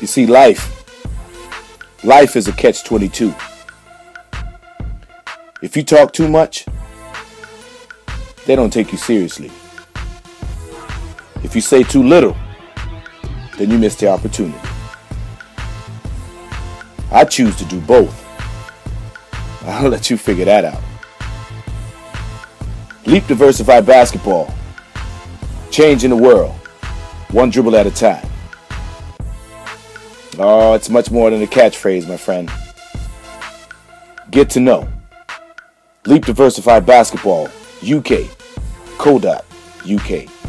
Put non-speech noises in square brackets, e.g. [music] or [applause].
You see, life, life is a catch 22. If you talk too much, they don't take you seriously. If you say too little, then you miss the opportunity. I choose to do both. [laughs] I'll let you figure that out. Leap Diversified Basketball. Changing the world, one dribble at a time. Oh, it's much more than a catchphrase, my friend. Get to know. Leap Diversified Basketball, UK, Codot, UK.